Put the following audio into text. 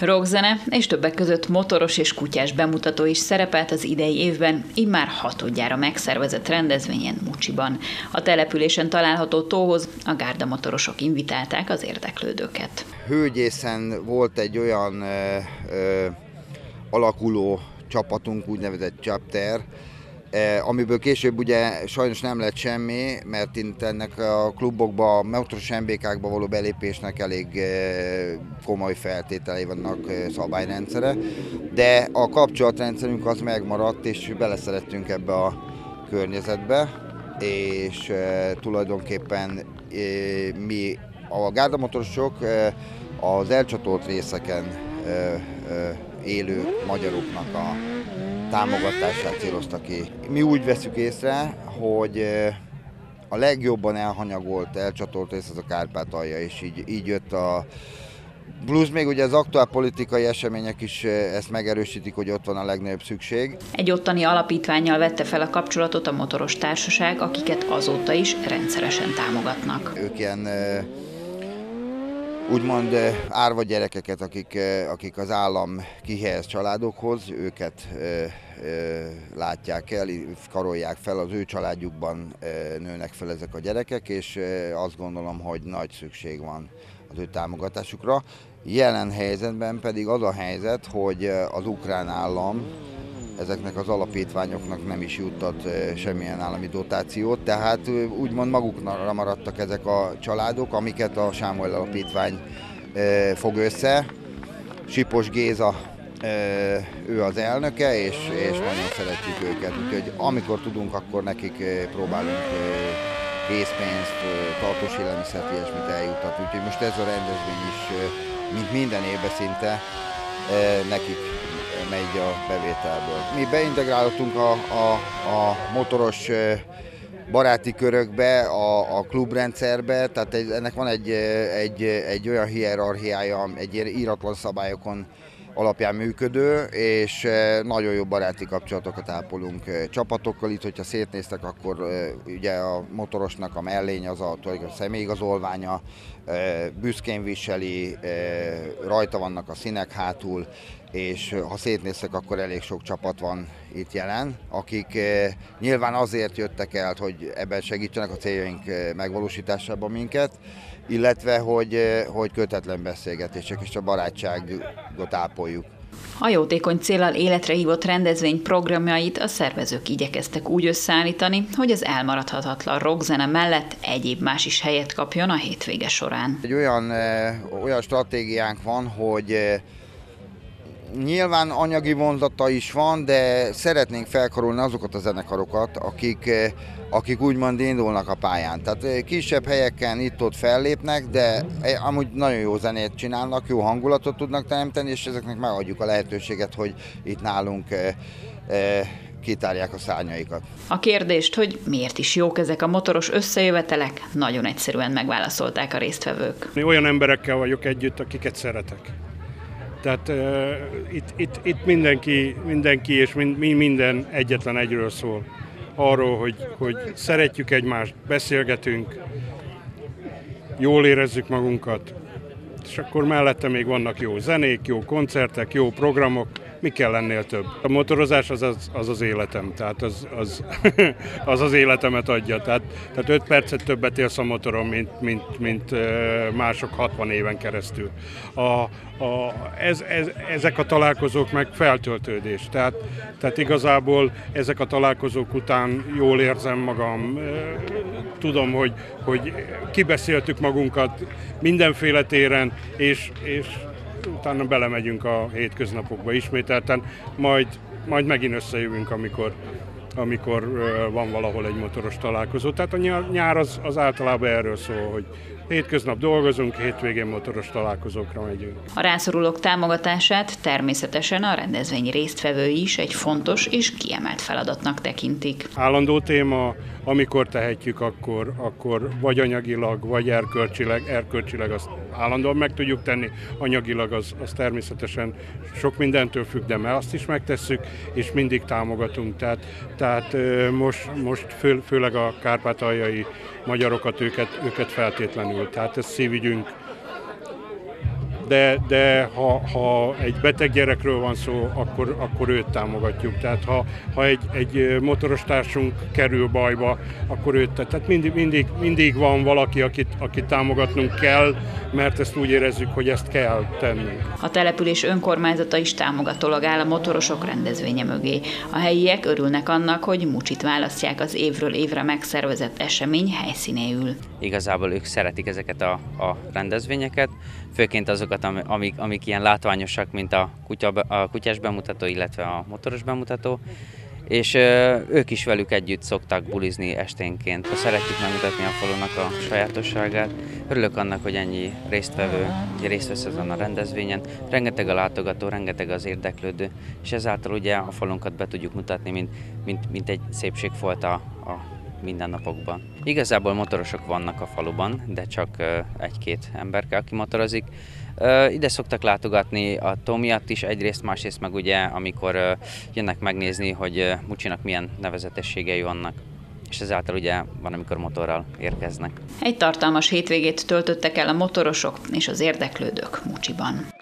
Rockzene és többek között motoros és kutyás bemutató is szerepelt az idei évben, immár hatodjára megszervezett rendezvényen Mucsiban. A településen található tóhoz a gárdamotorosok invitálták az érdeklődőket. Hőgyészen volt egy olyan ö, ö, alakuló csapatunk, úgynevezett chapter, amiből később ugye sajnos nem lett semmi, mert itt ennek a klubokba, a motoros MBK-kba való belépésnek elég eh, komoly feltételei vannak eh, szabályrendszere, de a kapcsolatrendszerünk az megmaradt, és beleszerettünk ebbe a környezetbe, és tulajdonképpen mi a gárdamotorosok az elcsatolt részeken élő magyaroknak a támogatását célozta ki. Mi úgy veszük észre, hogy a legjobban elhanyagolt, elcsatolt rész az a Kárpátalja, és így, így jött a Plusz még ugye az aktuál politikai események is ezt megerősítik, hogy ott van a legnagyobb szükség. Egy ottani alapítványjal vette fel a kapcsolatot a motoros társaság, akiket azóta is rendszeresen támogatnak. Ők ilyen úgymond árva gyerekeket, akik, akik az állam kihelyez családokhoz, őket látják el, karolják fel, az ő családjukban nőnek fel ezek a gyerekek, és azt gondolom, hogy nagy szükség van az ő támogatásukra. Jelen helyzetben pedig az a helyzet, hogy az ukrán állam ezeknek az alapítványoknak nem is juttat semmilyen állami dotációt, tehát úgymond magukra maradtak ezek a családok, amiket a Sámuel Alapítvány fog össze. Sipos Géza ő az elnöke, és, és nagyon szeretjük őket, úgyhogy amikor tudunk, akkor nekik próbálunk készpénzt, tartós élelmiszert, ilyesmit eljutatni. Úgyhogy most ez a rendezvény is, mint minden évben szinte, nekik megy a bevételből. Mi beintegráltunk a, a, a motoros baráti körökbe, a, a klubrendszerbe, tehát ennek van egy, egy, egy olyan hierarchiája, egy íratlan szabályokon alapján működő, és nagyon jó baráti kapcsolatokat ápolunk csapatokkal. Itt, hogyha szétnéztek, akkor ugye a motorosnak a mellény az a, a személyigazolványa, büszkén viseli, rajta vannak a színek hátul, és ha szétnéztek, akkor elég sok csapat van itt jelen, akik nyilván azért jöttek el, hogy ebben segítsenek a céljaink megvalósításában minket, illetve hogy, hogy kötetlen beszélgetések és a barátságot ápoljuk. A jótékony célral életre hívott rendezvény programjait a szervezők igyekeztek úgy összeállítani, hogy az elmaradhatatlan rockzene mellett egyéb más is helyet kapjon a hétvége során. Egy olyan, olyan stratégiánk van, hogy Nyilván anyagi vonzata is van, de szeretnénk felkarolni azokat a zenekarokat, akik, eh, akik úgymond indulnak a pályán. Tehát eh, kisebb helyeken itt-ott fellépnek, de eh, amúgy nagyon jó zenét csinálnak, jó hangulatot tudnak teremteni, és ezeknek megadjuk a lehetőséget, hogy itt nálunk kitárják a szárnyaikat. A kérdést, hogy miért is jók ezek a motoros összejövetelek, nagyon egyszerűen megválaszolták a résztvevők. Olyan emberekkel vagyok együtt, akiket szeretek. Tehát uh, itt, itt, itt mindenki, mindenki és mind, minden egyetlen egyről szól. Arról, hogy, hogy szeretjük egymást, beszélgetünk, jól érezzük magunkat, és akkor mellette még vannak jó zenék, jó koncertek, jó programok, mi kell ennél több? A motorozás az az, az, az életem, tehát az az, az az életemet adja. Tehát, tehát 5 percet többet élsz a motoron, mint, mint, mint mások 60 éven keresztül. A, a, ez, ez, ezek a találkozók meg feltöltődés. Tehát, tehát igazából ezek a találkozók után jól érzem magam, tudom, hogy, hogy kibeszéltük magunkat mindenféle téren, és, és utána belemegyünk a hétköznapokba ismételten, majd, majd megint összejövünk, amikor, amikor van valahol egy motoros találkozó. Tehát a nyár az, az általában erről szól, hogy Hétköznap dolgozunk, hétvégén motoros találkozókra megyünk. A rászorulók támogatását természetesen a rendezvény résztvevői is egy fontos és kiemelt feladatnak tekintik. Állandó téma, amikor tehetjük, akkor, akkor vagy anyagilag, vagy erkölcsileg, erkölcsileg azt állandóan meg tudjuk tenni, anyagilag az, az természetesen sok mindentől függ, de mert azt is megtesszük, és mindig támogatunk. Tehát, tehát most, most fő, főleg a kárpátaljai magyarokat, őket, őket feltétlenül. Tehát ez szívügyünk, de, de ha, ha egy beteg gyerekről van szó, akkor, akkor őt támogatjuk. Tehát ha, ha egy, egy motoros társunk kerül bajba, akkor őt, tehát mindig, mindig, mindig van valaki, akit, akit támogatnunk kell, mert ezt úgy érezzük, hogy ezt kell tenni. A település önkormányzata is támogatólag áll a motorosok rendezvénye mögé. A helyiek örülnek annak, hogy Mucsit választják az évről évre megszervezett esemény helyszínéül. Igazából ők szeretik ezeket a, a rendezvényeket, főként azokat, amik, amik ilyen látványosak, mint a, kutya, a kutyás bemutató, illetve a motoros bemutató, és ők is velük együtt szoktak bulizni esténként. Szeretjük megmutatni a falunak a sajátosságát. Örülök annak, hogy ennyi résztvevő részt vesz ezen a rendezvényen. Rengeteg a látogató, rengeteg az érdeklődő, és ezáltal ugye a falunkat be tudjuk mutatni, mint, mint, mint egy szépségfolt a, a mindennapokban. Igazából motorosok vannak a faluban, de csak egy-két ember aki motorozik. Ide szoktak látogatni a tó miatt is egyrészt, másrészt meg ugye, amikor jönnek megnézni, hogy Mucsinak milyen nevezetességei vannak és ezáltal ugye van, amikor motorral érkeznek. Egy tartalmas hétvégét töltöttek el a motorosok és az érdeklődők Mucsiban.